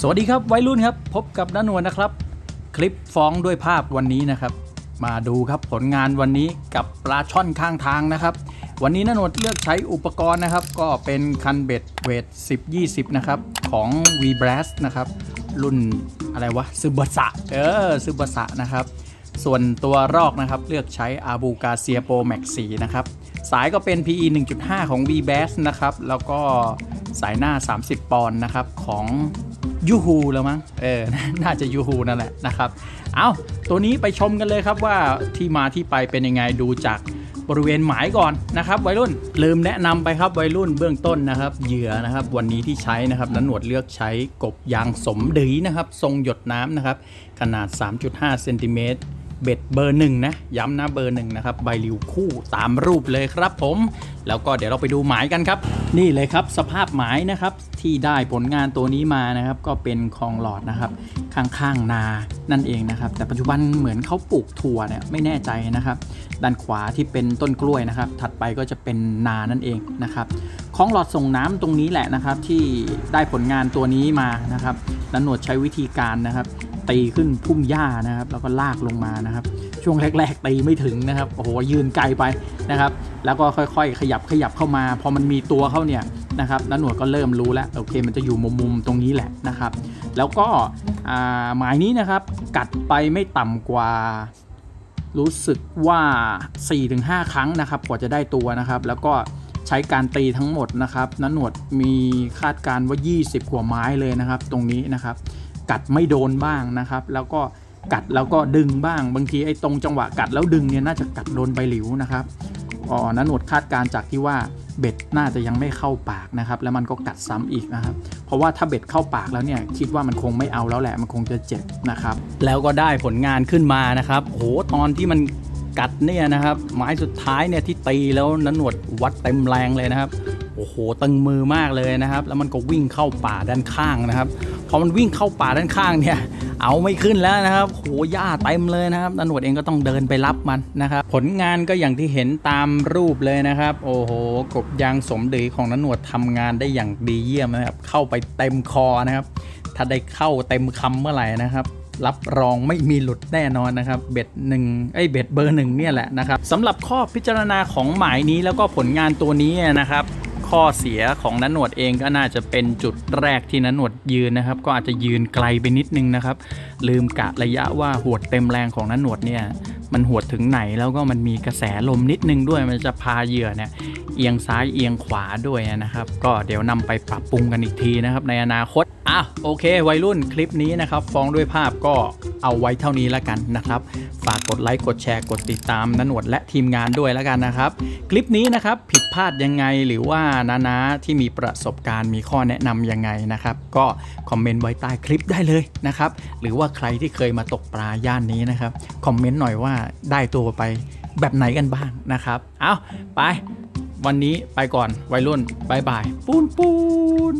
สวัสดีครับวัยรุ่นครับ พบกับน้านวลนะครับ คลิปฟ้องด้วยภาพวันนี้นะครับ มาดูครับผลงานวันนี้กับปลาช่อนข้างทางนะครับ วันนี้น้านวลเลือกใช้อุปกรณ์นะครับ ก็เป็นคันเบ็ดเวท10 20 นะครับ ของ v b r a s นะครับ รุ่นอะไรวะซึบัสะเออซึบัสะนะครับ ส่วนตัวรอกนะครับเลือกใช้อาบูกาเซียโปรแม็ก4นะครับสายก็เป็น PE 1.5 ของ v b a s นะครับแล้วก็สายหน้า 30 ปอนด์นะครับของ ยูฮูแล้วมั้ง เออ น่าจะยูฮูนั่นแหละนะครับ เอาตัวนี้ไปชมกันเลยครับว่าที่มาที่ไปเป็นยังไงดูจากบริเวณหมายก่อนนะครับ วัยรุ่นลืมแนะนำไปครับวัยรุ่นเบื้องต้นนะครับเหยื่อนะครับ วันนี้ที่ใช้นะครับนันหนวดเลือกใช้กบยางสมดีนะครับ ทรงหยดน้ำนะครับ ขนาด 3.5เซนติเมตร เบ็ดเบอร์หนึ่งนะย้ำนะเบอร์หนึ่งนะครับใบริวคู่ตามรูปเลยครับผม แล้วก็เดี๋ยวเราไปดูหมายกันครับ นี่เลยครับสภาพหมายนะครับที่ได้ผลงานตัวนี้มานะครับ ก็เป็นคลองหลอดนะครับ ข้างๆนานั่นเองนะครับ แต่ปัจจุบันเหมือนเขาปลูกถั่วเนี่ยไม่แน่ใจนะครับ ด้านขวาที่เป็นต้นกล้วยนะครับ ถัดไปก็จะเป็นนานั่นเองนะครับคลองหลอดส่งน้ำตรงนี้แหละนะครับ ที่ได้ผลงานตัวนี้มานะครับนันหนวดใช้วิธีการนะครับ ตีขึ้นพุ่มหญ้านะครับ แล้วก็ลากลงมานะครับ ช่วงแรก ๆ ตีไม่ถึงนะครับโอ้โหยืนไกลไปนะครับ แล้วก็ค่อยๆ ขยับขยับเข้ามาพอมันมีตัวเข้าเนี่ยนะครับนันหนวดก็เริ่มรู้แล้วโอเค มันจะอยู่มุมๆตรงนี้แหละนะครับ แล้วก็อ่าหมายนี้นะครับกัดไปไม่ต่ำกว่ารู้สึกว่า 4-5 ครั้งนะครับกว่าจะได้ตัวนะครับ แล้วก็ใช้การตีทั้งหมดนะครับนันหนวดมีคาดการณ์ว่า 20 กว่าไม้เลยนะครับ ตรงนี้นะครับ กัดไม่โดนบ้างนะครับ แล้วก็กัดแล้วก็ดึงบ้าง บางทีไอ้ตรงจังหวะกัดแล้วดึงเนี่ยน่าจะกัดโดนใบหลิวนะครับอ๋อนันหนวดคาดการจากที่ว่าเบ็ดน่าจะยังไม่เข้าปากนะครับ แล้วมันก็กัดซ้ำอีกนะครับ เพราะว่าถ้าเบ็ดเข้าปากแล้วเนี่ยคิดว่ามันคงไม่เอาแล้วแหละมันคงจะเจ็บนะครับ แล้วก็ได้ผลงานขึ้นมานะครับโหตอนที่มันกัดเนี่ยนะครับไม้สุดท้ายเนี่ยที่ตีแล้วนันหนวดวัดเต็มแรงเลยนะครับโอ้โหตึงมือมากเลยนะครับ แล้วมันก็วิ่งเข้าป่าด้านข้างนะครับ พอมันวิ่งเข้าป่าด้านข้างเนี่ย เอาไม่ขึ้นแล้วนะครับโหหญ้าเต็มเลยนะครับนันวดเองก็ต้องเดินไปรับมันนะครับ ผลงานก็อย่างที่เห็นตามรูปเลยนะครับ โอ้โห กบยางสมดีของนันวดทำงานได้อย่างดีเยี่ยมนะครับ เข้าไปเต็มคอนะครับ ถ้าได้เข้าเต็มคำเมื่อไหร่นะครับรับรองไม่มีหลุดแน่นอนนะครับ เบ็ดหนึ่งไอ้ยเบ็ดเบอร์หนึ่งเนี่ยแหละนะครับสำหรับข้อพิจารณาของหมายนี้แล้วก็ผลงานตัวนี้นะครับ ข้อเสียของนันหนวดเองก็น่าจะเป็นจุดแรกที่นันหนวดยืนนะครับ ก็อาจจะยืนไกลไปนิดนึงนะครับ ลืมกะระยะว่าหวดเต็มแรงของนันหนวดเนี่ยมันหวดถึงไหนแล้วก็มันมีกระแสลมนิดนึงด้วยมันจะพาเหยื่อเนี่ยเอียงซ้ายเอียงขวาด้วยนะครับ ก็เดี๋ยวนำไปปรับปรุงกันอีกทีนะครับในอนาคตอะโอเค วัยรุ่นคลิปนี้นะครับฟ้องด้วยภาพก็เอาไว้เท่านี้แล้วกันนะครับ ฝากกดไลค์กดแชร์กดติดตามนันหนวดและทีมงานด้วยแล้วกันนะครับ คลิปนี้นะครับผิด พลาดยังไงหรือว่านานาที่มีประสบการณ์มีข้อแนะนำยังไงนะครับ ก็คอมเมนต์ไว้ใต้คลิปได้เลยนะครับ หรือว่าใครที่เคยมาตกปลาย่านนี้นะครับคอมเมนต์หน่อยว่าได้ตัวไปแบบไหนกันบ้างนะครับ เอาไป วันนี้ไปก่อนวัยรุ่นบายบาย ปูนปูน